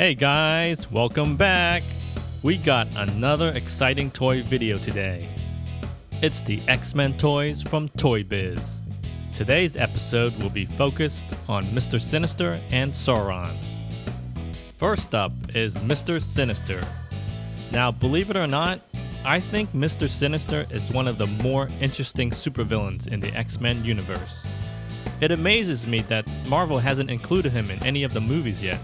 Hey guys, welcome back! We got another exciting toy video today. It's the X Men toys from Toy Biz. Today's episode will be focused on Mr. Sinister and Sauron. First up is Mr. Sinister. Now, believe it or not, I think Mr. Sinister is one of the more interesting supervillains in the X Men universe. It amazes me that Marvel hasn't included him in any of the movies yet.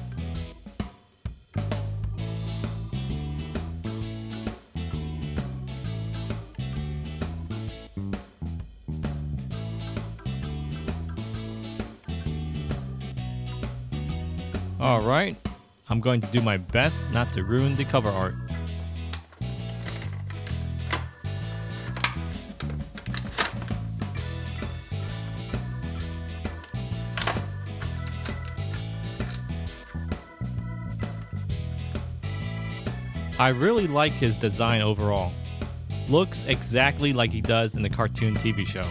Alright, I'm going to do my best not to ruin the cover art. I really like his design overall. Looks exactly like he does in the cartoon TV show.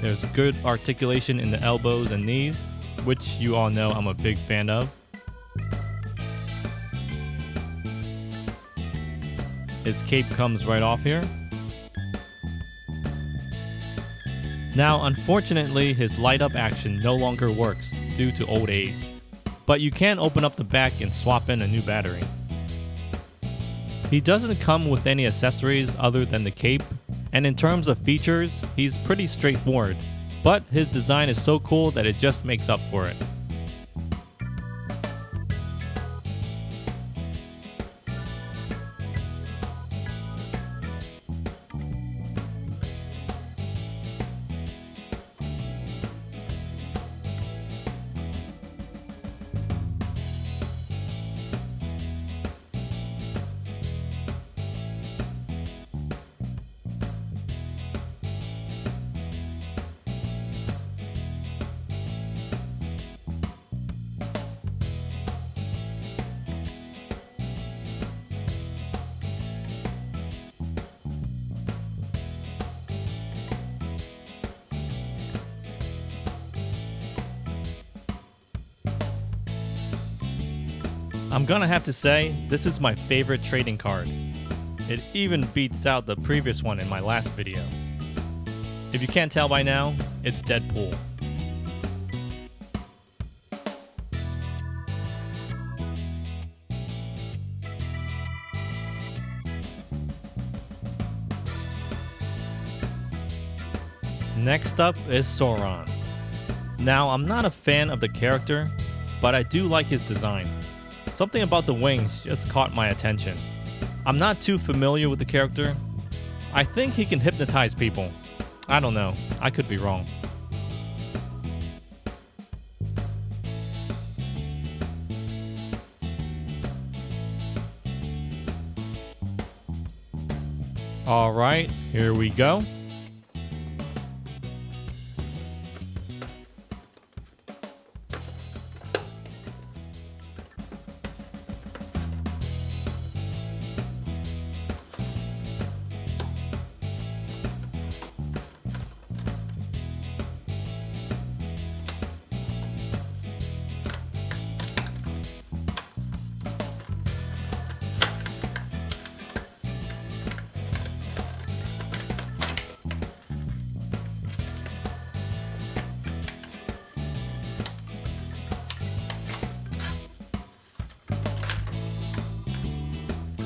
There's good articulation in the elbows and knees, which you all know I'm a big fan of. His cape comes right off here. Now, unfortunately, his light up action no longer works due to old age, but you can open up the back and swap in a new battery. He doesn't come with any accessories other than the cape, and in terms of features, he's pretty straightforward, but his design is so cool that it just makes up for it. I'm gonna have to say, this is my favorite trading card. It even beats out the previous one in my last video. If you can't tell by now, it's Deadpool. Next up is Sauron. Now, I'm not a fan of the character, but I do like his design. Something about the wings just caught my attention. I'm not too familiar with the character. I think he can hypnotize people. I don't know. I could be wrong. Alright, here we go.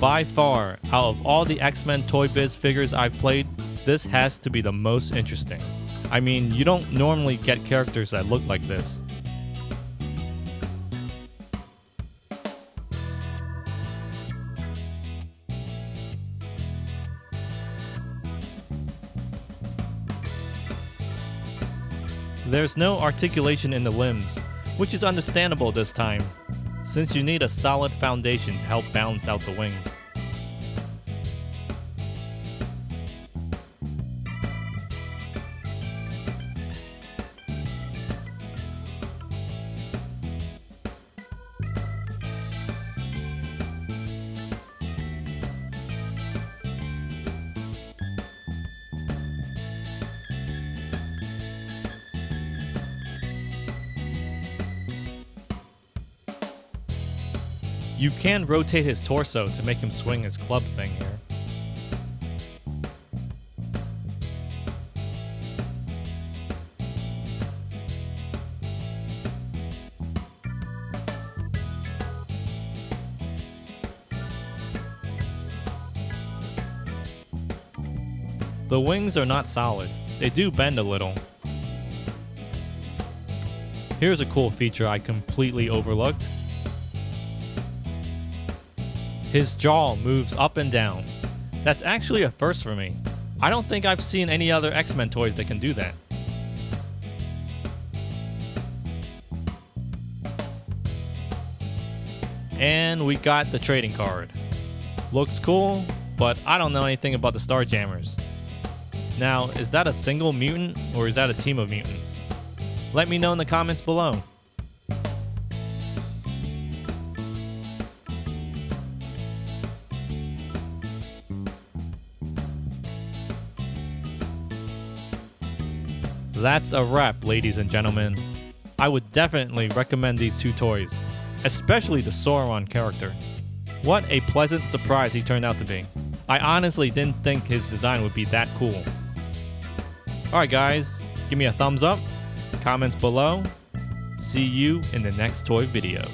By far, out of all the X Men Toy Biz figures I've played, this has to be the most interesting. I mean, you don't normally get characters that look like this. There's no articulation in the limbs, which is understandable this time, since you need a solid foundation to help balance out the wings. You can rotate his torso to make him swing his club thing here. The wings are not solid. They do bend a little. Here's a cool feature I completely overlooked. His jaw moves up and down. That's actually a first for me. I don't think I've seen any other X-Men toys that can do that. And we got the trading card. Looks cool, but I don't know anything about the Starjammers. Now, is that a single mutant or is that a team of mutants? Let me know in the comments below. That's a wrap, ladies and gentlemen. I would definitely recommend these two toys, especially the Sauron character. What a pleasant surprise he turned out to be. I honestly didn't think his design would be that cool. Alright, guys, give me a thumbs up, comments below. See you in the next toy video.